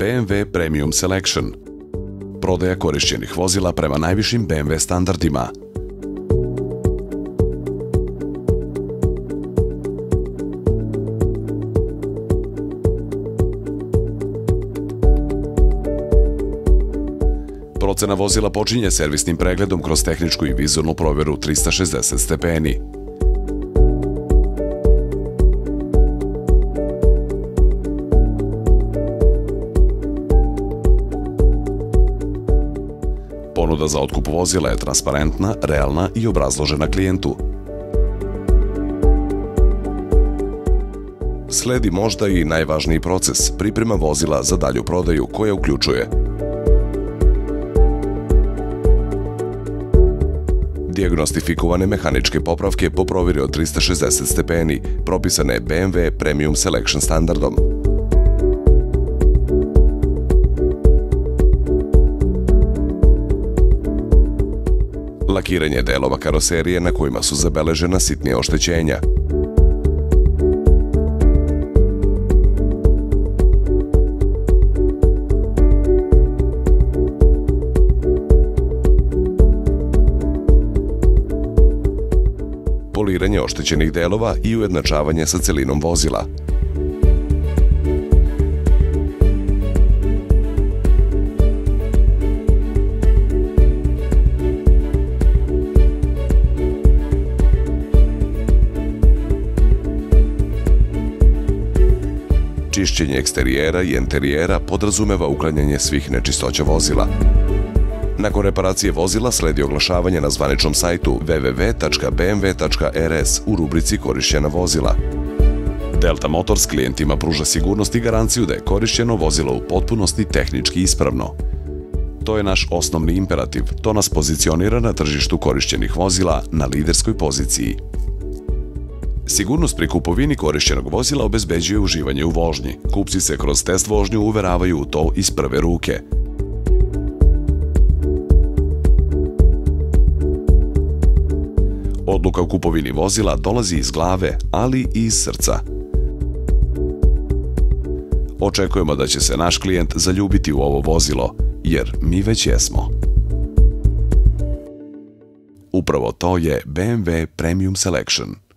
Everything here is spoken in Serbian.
BMW Premium Selection. Prodaja korišćenih vozila prema najvišim BMW standardima. Procena vozila počinje servisnim pregledom kroz tehničku i vizualnu proveru 360 stepeni. Ponuda za otkup vozila je transparentna, realna i obrazložena klijentu. Sledi možda i najvažniji proces, priprema vozila za dalju prodaju koja uključuje Diagnostifikovane mehaničke popravke po provjeri od 360 stepeni, propisane BMW Premium Selection standardom. Lakiranje delova karoserije na kojima su zabeležena sitnije oštećenja. Poliranje oštećenih delova i ujednačavanje sa celinom vozila – Čišćenje eksterijera i enterijera podrazumeva uklanjanje svih nečistoća vozila. Nakon reparacije vozila sledi oglašavanje na zvaničnom sajtu www.bmw.rs u rubrici Korišćena vozila. Delta Motors klijentima pruža sigurnost i garanciju da je korišćeno vozilo u potpunosti tehnički ispravno. To je naš osnovni imperativ. To nas pozicionira na tržištu korišćenih vozila na liderskoj poziciji. Sigurnost pri kupovini korišćenog vozila obezbeđuje uživanje u vožnji. Kupci se kroz test vožnju uveravaju u to iz prve ruke. Odluka o kupovini vozila dolazi iz glave, ali i iz srca. Očekujemo da će se naš klijent zaljubiti u ovo vozilo, jer mi već jesmo. Upravo to je BMW Premium Selection.